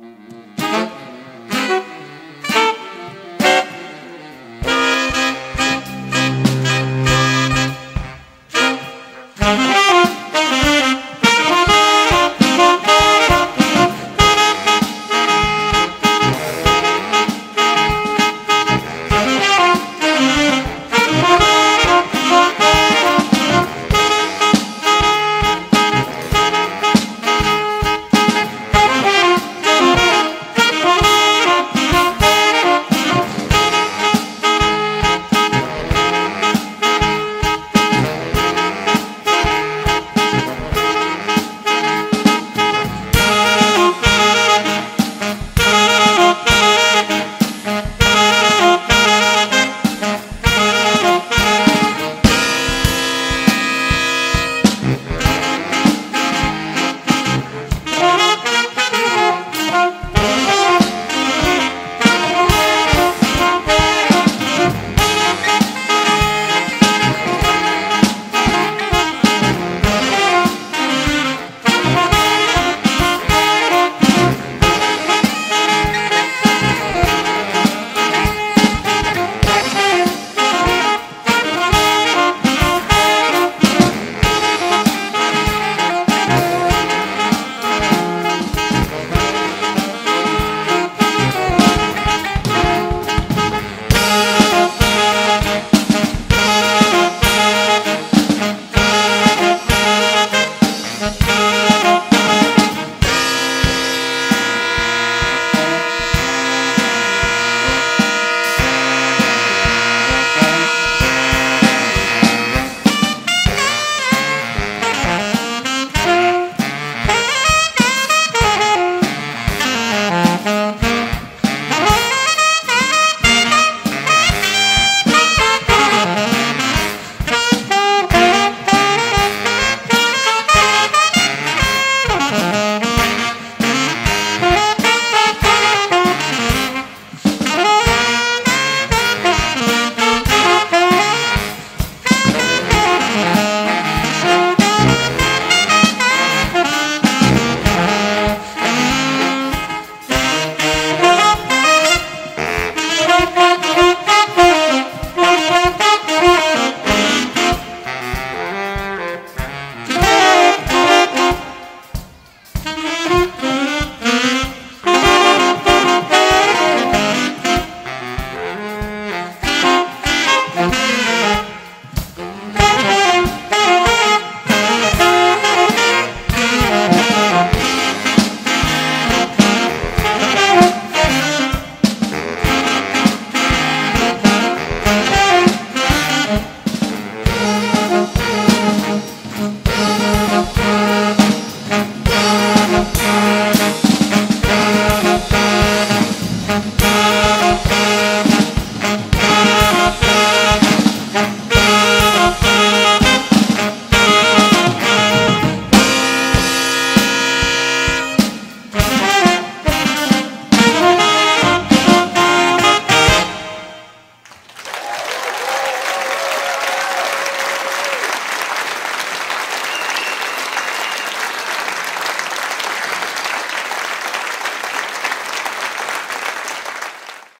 Mm-hmm.